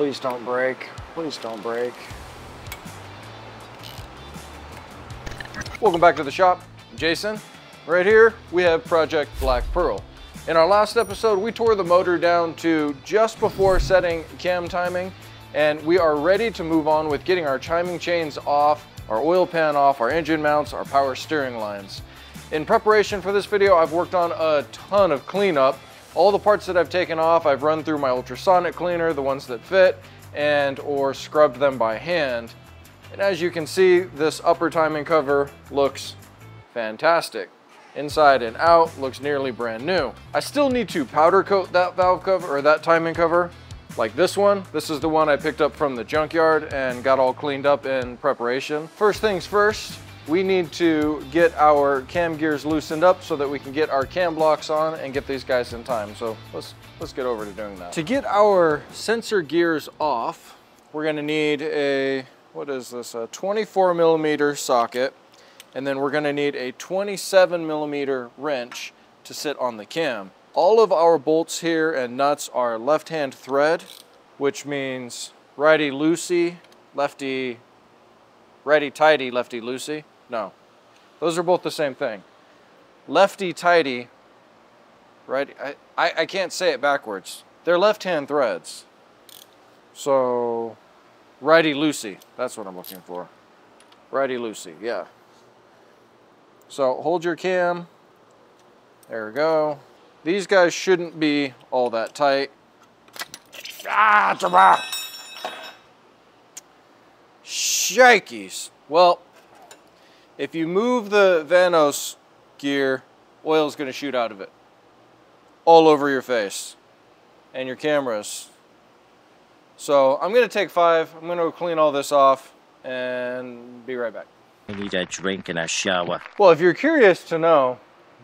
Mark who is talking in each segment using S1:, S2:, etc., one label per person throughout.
S1: Please don't break. Please don't break. Welcome back to the shop. Jason. Right here, we have Project Black Pearl. In our last episode, we tore the motor down to just before setting cam timing, and we are ready to move on with getting our timing chains off, our oil pan off, our engine mounts, our power steering lines. In preparation for this video, I've worked on a ton of cleanup. All the parts that I've taken off, I've run through my ultrasonic cleaner, the ones that fit, and or scrubbed them by hand. And as you can see, this upper timing cover looks fantastic. Inside and out looks nearly brand new. I still need to powder coat that valve cover or that timing cover like this one. This is the one I picked up from the junkyard and got all cleaned up in preparation. First things first, we need to get our cam gears loosened up so that we can get our cam blocks on and get these guys in time. So let's, let's get over to doing that. To get our sensor gears off, we're gonna need a, what is this, a 24 millimeter socket and then we're gonna need a 27 millimeter wrench to sit on the cam. All of our bolts here and nuts are left-hand thread, which means righty-loosey, lefty, righty-tighty, lefty-loosey. No, those are both the same thing. Lefty-tighty, right, I, I, I can't say it backwards. They're left-hand threads. So, righty-loosey, that's what I'm looking for. Righty-loosey, yeah. So hold your cam. There we go. These guys shouldn't be all that tight. Ah, Shikeys. Well, if you move the Vanos gear, oil is gonna shoot out of it. All over your face and your cameras. So I'm gonna take five, I'm gonna clean all this off and be right back.
S2: I need a drink and a shower.
S1: Well, if you're curious to know,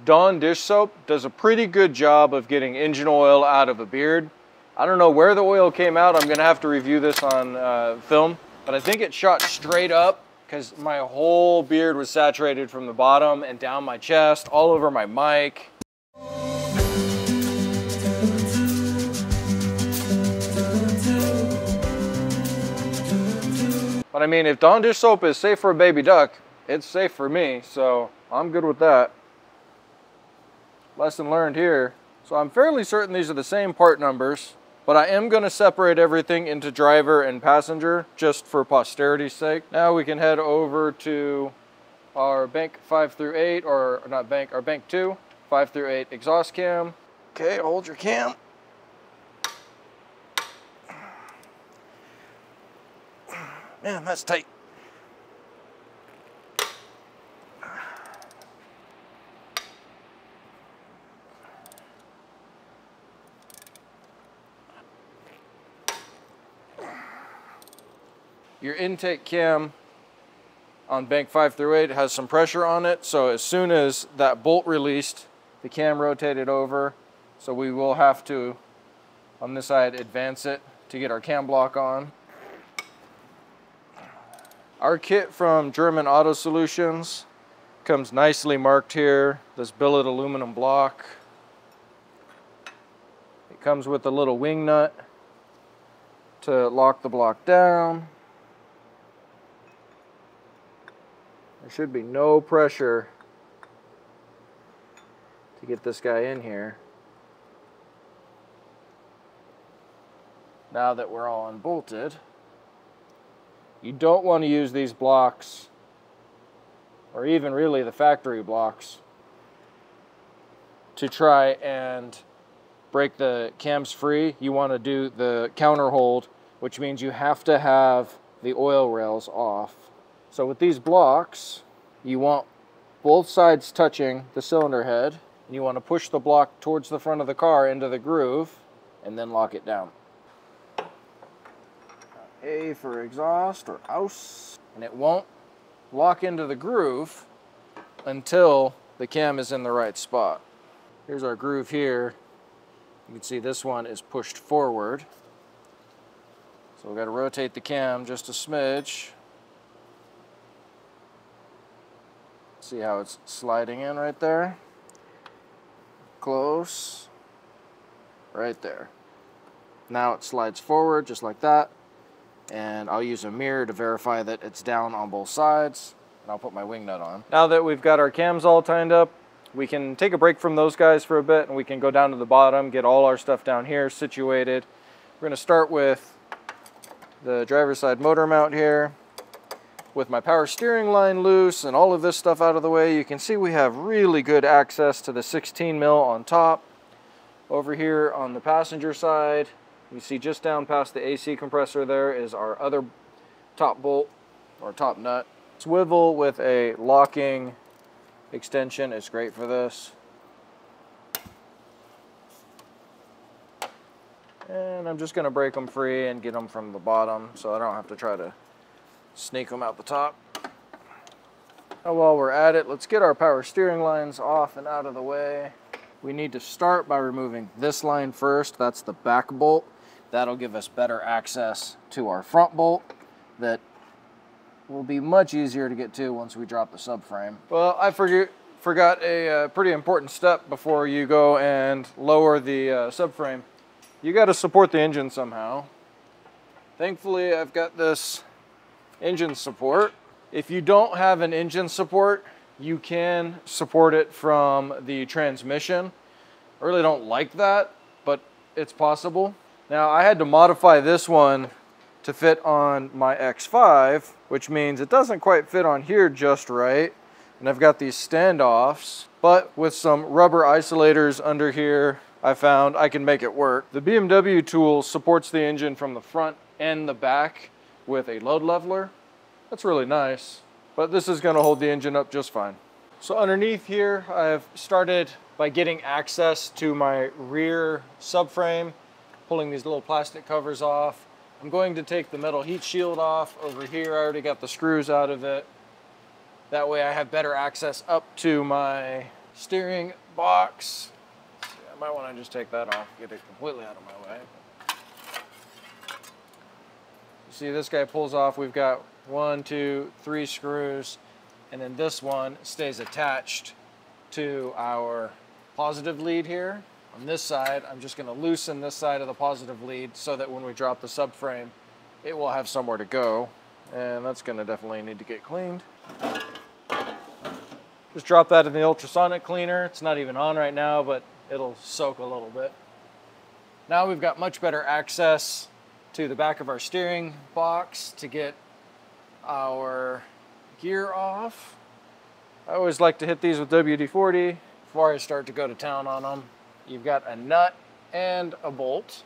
S1: Dawn dish soap does a pretty good job of getting engine oil out of a beard. I don't know where the oil came out. I'm gonna have to review this on uh, film, but I think it shot straight up because my whole beard was saturated from the bottom and down my chest, all over my mic. But I mean, if Dawn dish soap is safe for a baby duck, it's safe for me, so I'm good with that. Lesson learned here. So I'm fairly certain these are the same part numbers, but I am gonna separate everything into driver and passenger just for posterity's sake. Now we can head over to our bank five through eight, or not bank, our bank two, five through eight exhaust cam. Okay, hold your cam. Man, that's tight. Your intake cam on bank 5 through 8 has some pressure on it, so as soon as that bolt released, the cam rotated over, so we will have to, on this side, advance it to get our cam block on. Our kit from German Auto Solutions comes nicely marked here, this billet aluminum block. It comes with a little wing nut to lock the block down. There should be no pressure to get this guy in here. Now that we're all unbolted. You don't want to use these blocks, or even really the factory blocks, to try and break the cams free. You want to do the counter hold, which means you have to have the oil rails off. So with these blocks, you want both sides touching the cylinder head. And you want to push the block towards the front of the car into the groove and then lock it down. A for exhaust or aus. And it won't lock into the groove until the cam is in the right spot. Here's our groove here. You can see this one is pushed forward. So we've got to rotate the cam just a smidge. See how it's sliding in right there? Close. Right there. Now it slides forward just like that. And I'll use a mirror to verify that it's down on both sides. And I'll put my wing nut on. Now that we've got our cams all tightened up, we can take a break from those guys for a bit and we can go down to the bottom, get all our stuff down here situated. We're gonna start with the driver's side motor mount here. With my power steering line loose and all of this stuff out of the way, you can see we have really good access to the 16 mil on top. Over here on the passenger side, you see just down past the AC compressor there is our other top bolt or top nut. Swivel with a locking extension is great for this. And I'm just gonna break them free and get them from the bottom so I don't have to try to sneak them out the top. Now while we're at it, let's get our power steering lines off and out of the way. We need to start by removing this line first. That's the back bolt. That'll give us better access to our front bolt that will be much easier to get to once we drop the subframe. Well, I forget, forgot a uh, pretty important step before you go and lower the uh, subframe. You got to support the engine somehow. Thankfully, I've got this engine support. If you don't have an engine support, you can support it from the transmission. I really don't like that, but it's possible. Now I had to modify this one to fit on my X5, which means it doesn't quite fit on here just right. And I've got these standoffs, but with some rubber isolators under here, I found I can make it work. The BMW tool supports the engine from the front and the back with a load leveler. That's really nice but this is gonna hold the engine up just fine. So underneath here, I've started by getting access to my rear subframe, pulling these little plastic covers off. I'm going to take the metal heat shield off over here. I already got the screws out of it. That way I have better access up to my steering box. I might want to just take that off, get it completely out of my way. See this guy pulls off. We've got one, two, three screws, and then this one stays attached to our positive lead here. On this side, I'm just gonna loosen this side of the positive lead so that when we drop the subframe, it will have somewhere to go. And that's gonna definitely need to get cleaned. Just drop that in the ultrasonic cleaner. It's not even on right now, but it'll soak a little bit. Now we've got much better access to the back of our steering box to get our gear off. I always like to hit these with WD-40 before I start to go to town on them. You've got a nut and a bolt.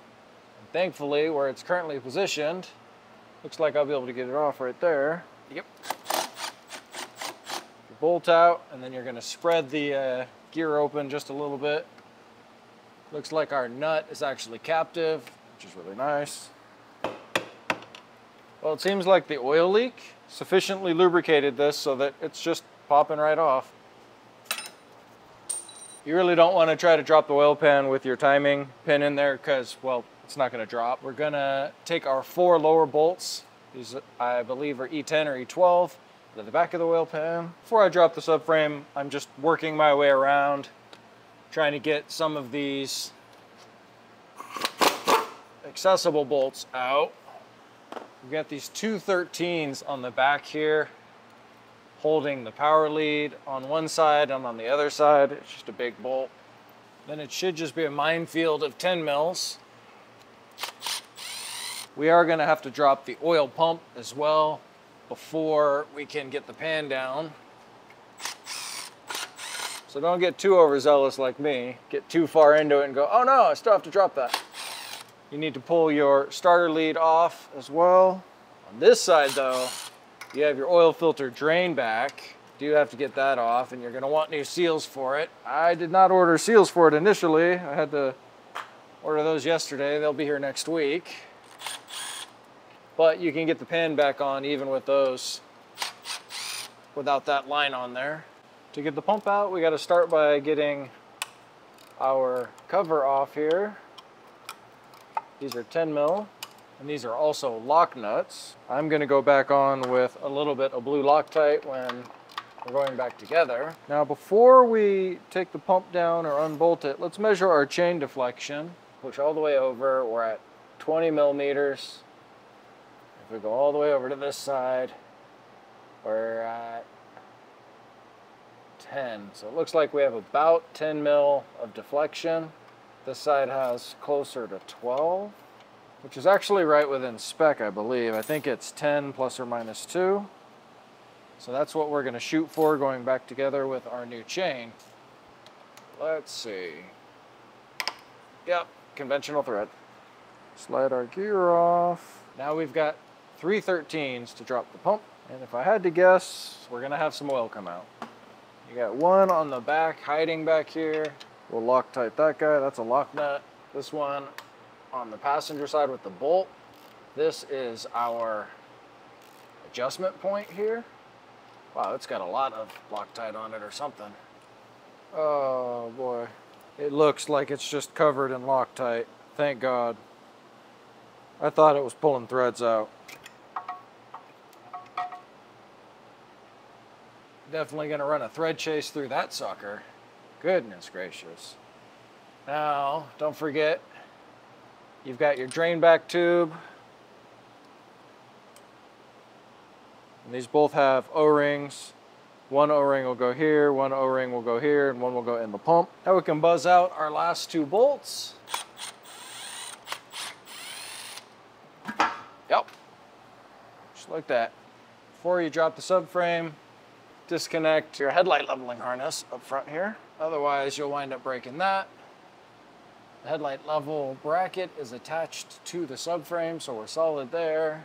S1: Thankfully, where it's currently positioned, looks like I'll be able to get it off right there. Yep. bolt out, and then you're gonna spread the uh, gear open just a little bit. Looks like our nut is actually captive, which is really nice. Well, it seems like the oil leak sufficiently lubricated this so that it's just popping right off. You really don't want to try to drop the oil pan with your timing pin in there because, well, it's not going to drop. We're going to take our four lower bolts. These, I believe, are E10 or E12 to the back of the oil pan. Before I drop the subframe, I'm just working my way around, trying to get some of these accessible bolts out. We've got these two 13s on the back here holding the power lead on one side and on the other side. It's just a big bolt. Then it should just be a minefield of 10 mils. We are gonna have to drop the oil pump as well before we can get the pan down. So don't get too overzealous like me. Get too far into it and go, oh no, I still have to drop that. You need to pull your starter lead off as well. On this side though, you have your oil filter drain back. Do have to get that off and you're gonna want new seals for it. I did not order seals for it initially. I had to order those yesterday. They'll be here next week. But you can get the pan back on even with those without that line on there. To get the pump out, we gotta start by getting our cover off here. These are 10 mil, and these are also lock nuts. I'm gonna go back on with a little bit of blue Loctite when we're going back together. Now before we take the pump down or unbolt it, let's measure our chain deflection. Push all the way over, we're at 20 millimeters. If we go all the way over to this side, we're at 10. So it looks like we have about 10 mil of deflection. This side has closer to 12, which is actually right within spec, I believe. I think it's 10 plus or minus 2. So that's what we're going to shoot for going back together with our new chain. Let's see. Yep, conventional thread. Slide our gear off. Now we've got three 13s to drop the pump. And if I had to guess, we're gonna have some oil come out. You got one on the back, hiding back here. We'll Loctite that guy, that's a lock nut. This one on the passenger side with the bolt. This is our adjustment point here. Wow, it's got a lot of Loctite on it or something. Oh boy. It looks like it's just covered in Loctite. Thank God. I thought it was pulling threads out. Definitely gonna run a thread chase through that sucker. Goodness gracious. Now, don't forget, you've got your drain back tube. And these both have O-rings. One O-ring will go here, one O-ring will go here, and one will go in the pump. Now we can buzz out our last two bolts. Yep, just like that. Before you drop the subframe, disconnect your headlight leveling harness up front here. Otherwise, you'll wind up breaking that. The headlight level bracket is attached to the subframe, so we're solid there.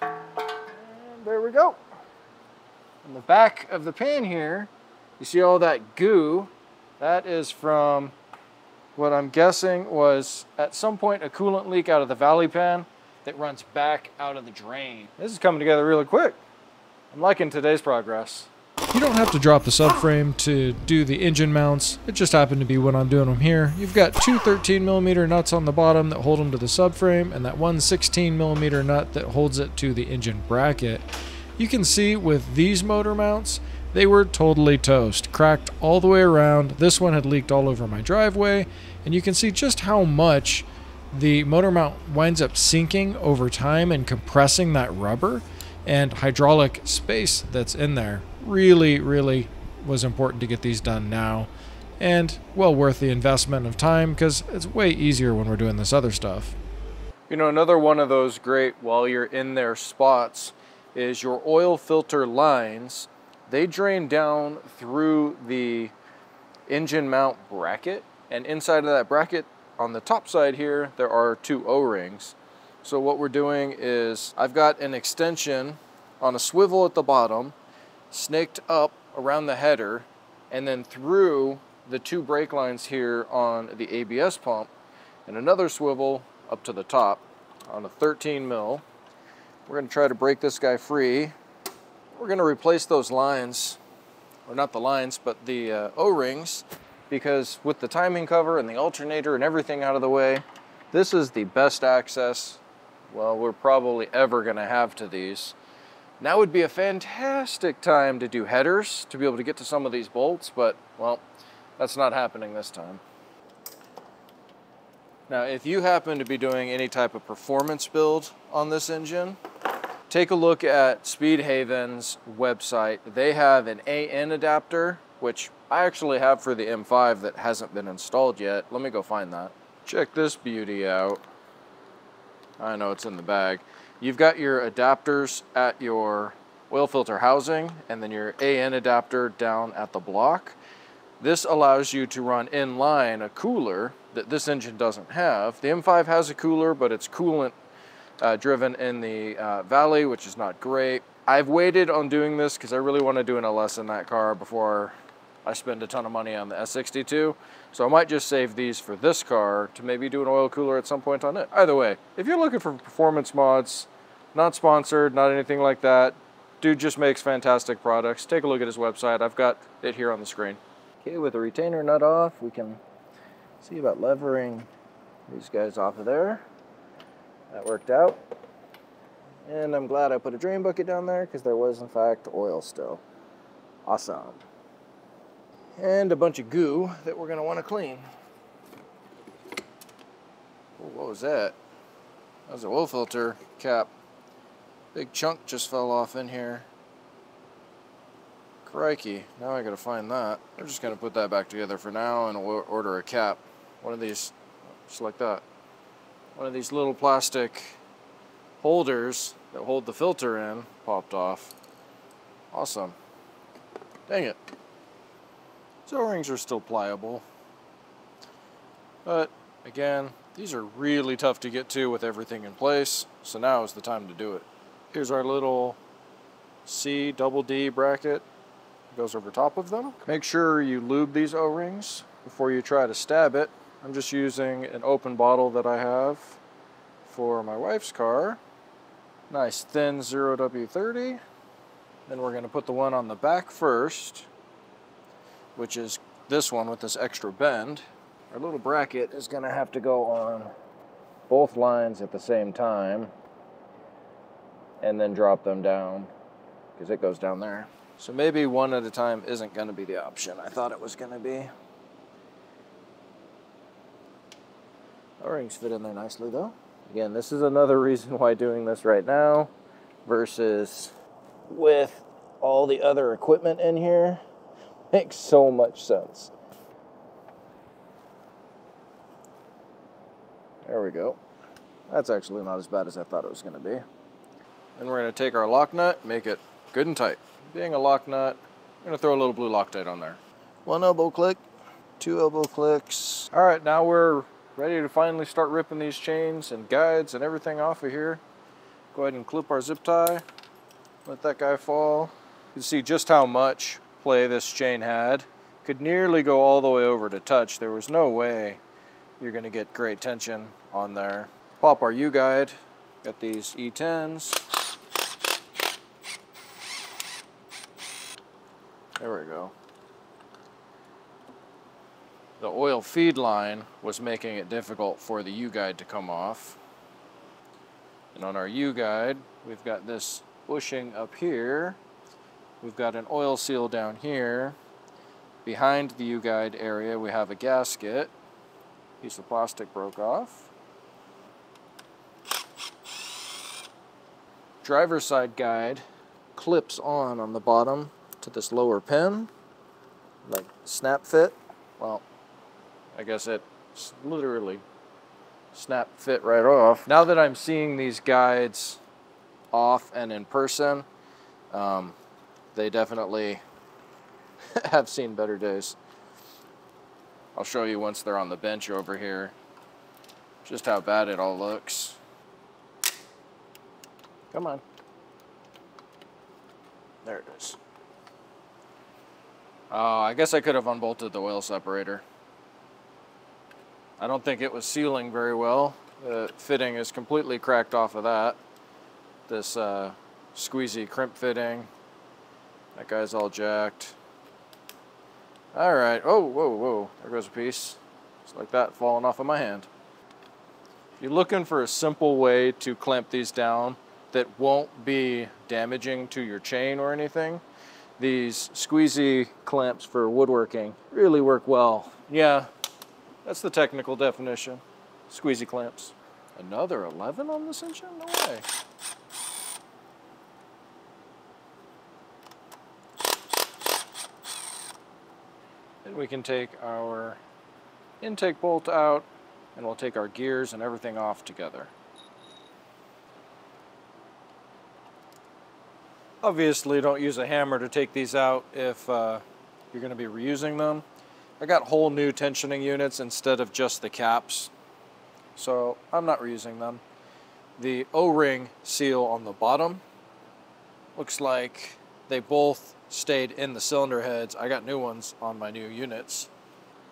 S1: And there we go. On the back of the pan here, you see all that goo. That is from what I'm guessing was at some point a coolant leak out of the valley pan that runs back out of the drain. This is coming together really quick. I'm liking today's progress.
S3: You don't have to drop the subframe to do the engine mounts. It just happened to be when I'm doing them here. You've got two 13 millimeter nuts on the bottom that hold them to the subframe and that one 16 millimeter nut that holds it to the engine bracket. You can see with these motor mounts, they were totally toast, cracked all the way around. This one had leaked all over my driveway, and you can see just how much the motor mount winds up sinking over time and compressing that rubber and hydraulic space that's in there. Really, really was important to get these done now, and well worth the investment of time because it's way easier when we're doing this other stuff.
S1: You know, another one of those great while you're in there spots is your oil filter lines they drain down through the engine mount bracket and inside of that bracket on the top side here there are two o-rings. So what we're doing is I've got an extension on a swivel at the bottom snaked up around the header and then through the two brake lines here on the ABS pump and another swivel up to the top on a 13 mil. We're going to try to break this guy free we're going to replace those lines, or not the lines, but the uh, O-rings, because with the timing cover and the alternator and everything out of the way, this is the best access, well, we're probably ever going to have to these. Now would be a fantastic time to do headers, to be able to get to some of these bolts, but, well, that's not happening this time. Now, if you happen to be doing any type of performance build on this engine, take a look at Speedhaven's website. They have an AN adapter, which I actually have for the M5 that hasn't been installed yet. Let me go find that. Check this beauty out. I know it's in the bag. You've got your adapters at your oil filter housing and then your AN adapter down at the block. This allows you to run in line a cooler that this engine doesn't have. The M5 has a cooler, but it's coolant uh, driven in the uh, valley, which is not great. I've waited on doing this because I really want to do an LS in that car before I spend a ton of money on the S62. So I might just save these for this car to maybe do an oil cooler at some point on it. Either way, if you're looking for performance mods, not sponsored, not anything like that, dude just makes fantastic products. Take a look at his website. I've got it here on the screen. Okay, with the retainer nut off, we can see about levering these guys off of there. That worked out. And I'm glad I put a drain bucket down there because there was in fact oil still. Awesome. and a bunch of goo that we're going to want to clean. Ooh, what was that? That was a oil filter cap. Big chunk just fell off in here. Crikey, now I gotta find that. I'm just gonna put that back together for now and order a cap. One of these, just like that. One of these little plastic holders that hold the filter in popped off. Awesome. Dang it. These O-rings are still pliable. But, again, these are really tough to get to with everything in place, so now is the time to do it. Here's our little C double D bracket. Goes over top of them. Make sure you lube these O-rings before you try to stab it. I'm just using an open bottle that I have for my wife's car. Nice thin 0W30. Then we're going to put the one on the back first, which is this one with this extra bend. Our little bracket is going to have to go on both lines at the same time and then drop them down because it goes down there. So maybe one at a time isn't going to be the option I thought it was going to be. O-rings fit in there nicely though. Again, this is another reason why doing this right now versus with all the other equipment in here makes so much sense. There we go. That's actually not as bad as I thought it was going to be. Then we're going to take our lock nut, make it good and tight. Being a lock nut, I'm going to throw a little blue Loctite on there. One elbow click, two elbow clicks. All right, now we're ready to finally start ripping these chains and guides and everything off of here. Go ahead and clip our zip tie. Let that guy fall. You can see just how much play this chain had. Could nearly go all the way over to touch. There was no way you're going to get great tension on there. Pop our U-guide. Got these E10s. There we go. The oil feed line was making it difficult for the U-guide to come off. And on our U-guide, we've got this bushing up here. We've got an oil seal down here. Behind the U-guide area, we have a gasket piece of plastic broke off. Driver's side guide clips on on the bottom to this lower pin, like snap fit. Well, I guess it literally snap fit right off. Now that I'm seeing these guides off and in person, um, they definitely have seen better days. I'll show you once they're on the bench over here just how bad it all looks. Come on. There it is. Oh, I guess I could have unbolted the oil separator. I don't think it was sealing very well. The fitting is completely cracked off of that. This uh, squeezy crimp fitting. That guy's all jacked. All right. Oh, whoa, whoa. There goes a piece. Just like that falling off of my hand. If you're looking for a simple way to clamp these down that won't be damaging to your chain or anything, these squeezy clamps for woodworking really work well. Yeah, that's the technical definition. Squeezy clamps. Another 11 on this engine? No way. Then we can take our intake bolt out and we'll take our gears and everything off together. Obviously don't use a hammer to take these out if uh, you're going to be reusing them. I got whole new tensioning units instead of just the caps, so I'm not reusing them. The O-ring seal on the bottom looks like they both stayed in the cylinder heads. I got new ones on my new units.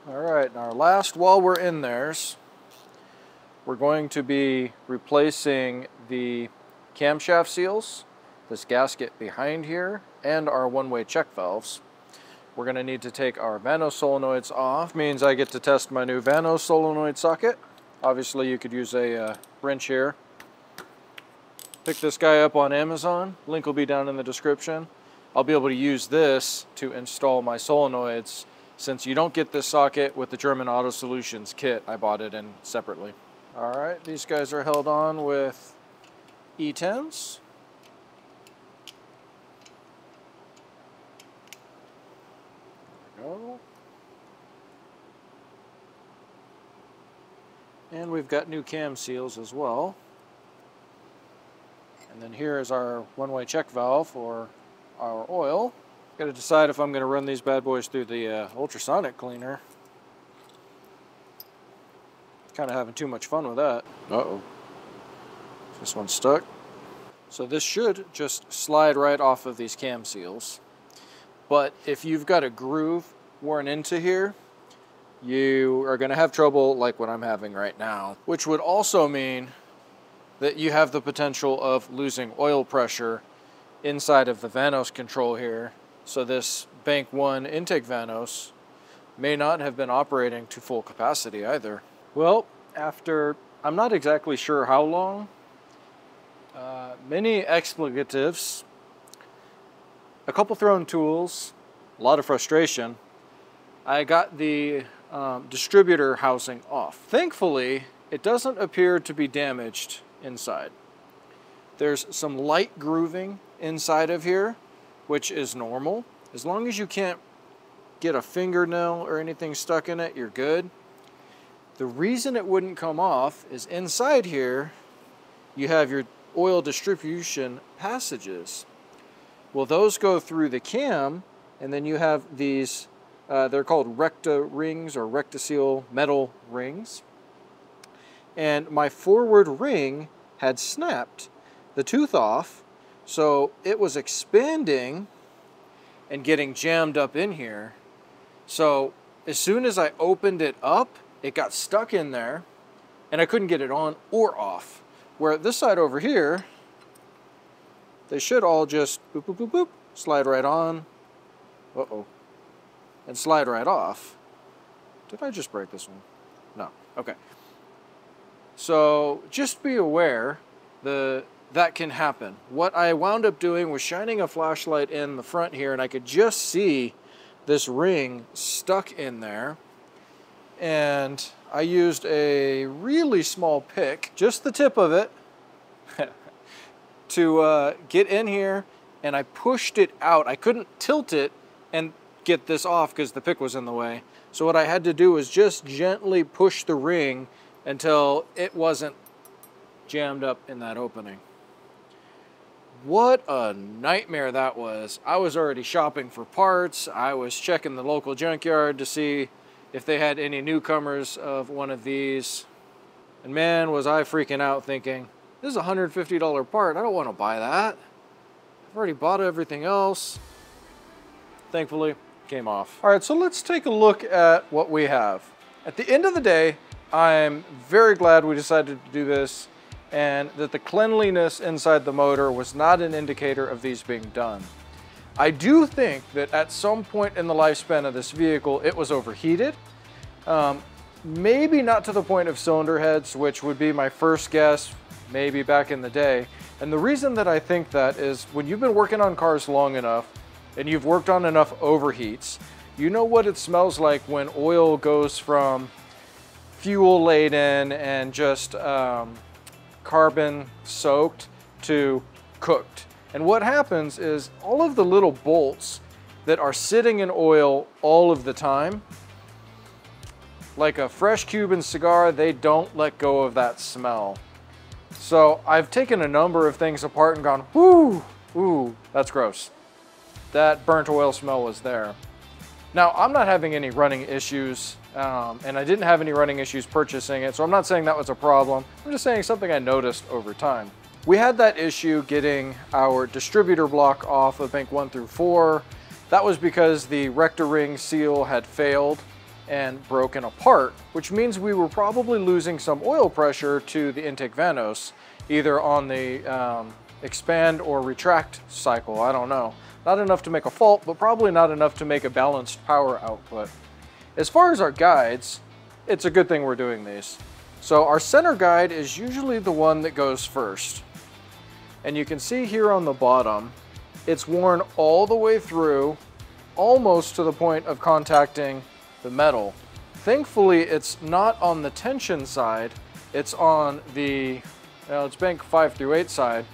S1: All right, and our last while we're in theirs, we're going to be replacing the camshaft seals, this gasket behind here, and our one-way check valves. We're to need to take our Vanos solenoids off. Means I get to test my new Vanos solenoid socket. Obviously you could use a uh, wrench here. Pick this guy up on Amazon. Link will be down in the description. I'll be able to use this to install my solenoids since you don't get this socket with the German Auto Solutions kit. I bought it in separately. All right, these guys are held on with E10s. Go. And we've got new cam seals as well. And then here is our one-way check valve for our oil. Got to decide if I'm going to run these bad boys through the uh, ultrasonic cleaner. Kind of having too much fun with that. Uh-oh. This one's stuck. So this should just slide right off of these cam seals. But if you've got a groove worn into here, you are going to have trouble like what I'm having right now, which would also mean that you have the potential of losing oil pressure inside of the Vanos control here. So this bank one intake Vanos may not have been operating to full capacity either. Well, after, I'm not exactly sure how long, uh, many explicatives, a couple thrown tools, a lot of frustration, I got the um, distributor housing off. Thankfully, it doesn't appear to be damaged inside. There's some light grooving inside of here, which is normal. As long as you can't get a fingernail or anything stuck in it, you're good. The reason it wouldn't come off is inside here, you have your oil distribution passages. Well, those go through the cam, and then you have these, uh, they're called recta rings or rectaseal metal rings. And my forward ring had snapped the tooth off, so it was expanding and getting jammed up in here. So as soon as I opened it up, it got stuck in there and I couldn't get it on or off. Where this side over here, they should all just boop, boop, boop, boop, slide right on. Uh-oh. And slide right off. Did I just break this one? No. Okay. So just be aware the that can happen. What I wound up doing was shining a flashlight in the front here and I could just see this ring stuck in there. And I used a really small pick, just the tip of it, to uh, get in here and I pushed it out. I couldn't tilt it and get this off because the pick was in the way. So what I had to do was just gently push the ring until it wasn't jammed up in that opening. What a nightmare that was. I was already shopping for parts. I was checking the local junkyard to see if they had any newcomers of one of these. And man, was I freaking out thinking, this is a $150 part. I don't want to buy that. I've already bought everything else. Thankfully, came off. All right, so let's take a look at what we have. At the end of the day, I'm very glad we decided to do this and that the cleanliness inside the motor was not an indicator of these being done. I do think that at some point in the lifespan of this vehicle, it was overheated. Um, maybe not to the point of cylinder heads, which would be my first guess maybe back in the day. And the reason that I think that is when you've been working on cars long enough and you've worked on enough overheats, you know what it smells like when oil goes from fuel laden and just um, carbon soaked to cooked. And what happens is all of the little bolts that are sitting in oil all of the time, like a fresh Cuban cigar, they don't let go of that smell. So I've taken a number of things apart and gone, whoo, ooh, that's gross. That burnt oil smell was there. Now, I'm not having any running issues, um, and I didn't have any running issues purchasing it, so I'm not saying that was a problem. I'm just saying something I noticed over time. We had that issue getting our distributor block off of bank 1 through 4. That was because the recta ring seal had failed and broken apart, which means we were probably losing some oil pressure to the intake vanos, either on the um, expand or retract cycle, I don't know. Not enough to make a fault, but probably not enough to make a balanced power output. As far as our guides, it's a good thing we're doing these. So our center guide is usually the one that goes first. And you can see here on the bottom, it's worn all the way through, almost to the point of contacting the metal. Thankfully, it's not on the tension side, it's on the, well, it's bank 5 through 8 side.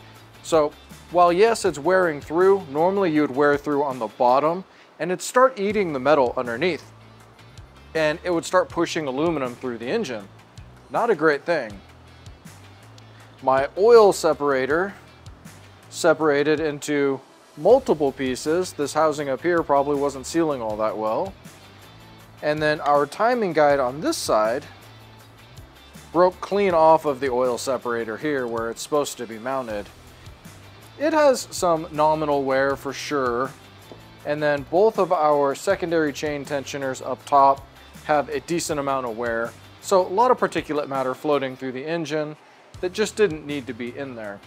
S1: So while yes, it's wearing through, normally you'd wear through on the bottom and it'd start eating the metal underneath. And it would start pushing aluminum through the engine. Not a great thing. My oil separator separated into multiple pieces. This housing up here probably wasn't sealing all that well. And then our timing guide on this side broke clean off of the oil separator here where it's supposed to be mounted. It has some nominal wear for sure. And then both of our secondary chain tensioners up top have a decent amount of wear. So a lot of particulate matter floating through the engine that just didn't need to be in there.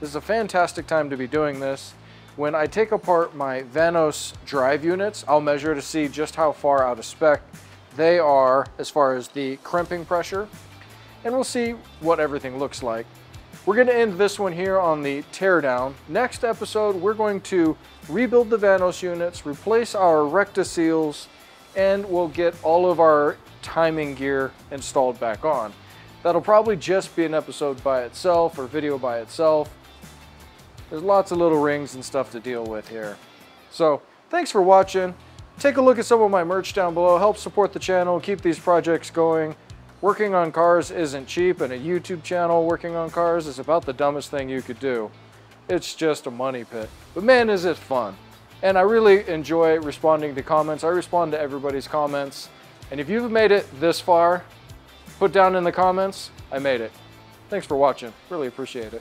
S1: This is a fantastic time to be doing this. When I take apart my Vanos drive units, I'll measure to see just how far out of spec they are as far as the crimping pressure, and we'll see what everything looks like. We're going to end this one here on the teardown. Next episode, we're going to rebuild the Vanos units, replace our Recta seals, and we'll get all of our timing gear installed back on. That'll probably just be an episode by itself or video by itself. There's lots of little rings and stuff to deal with here. So thanks for watching. Take a look at some of my merch down below. Help support the channel, keep these projects going. Working on cars isn't cheap and a YouTube channel working on cars is about the dumbest thing you could do. It's just a money pit. But man, is it fun. And I really enjoy responding to comments. I respond to everybody's comments. And if you've made it this far, put down in the comments, I made it. Thanks for watching. Really appreciate it.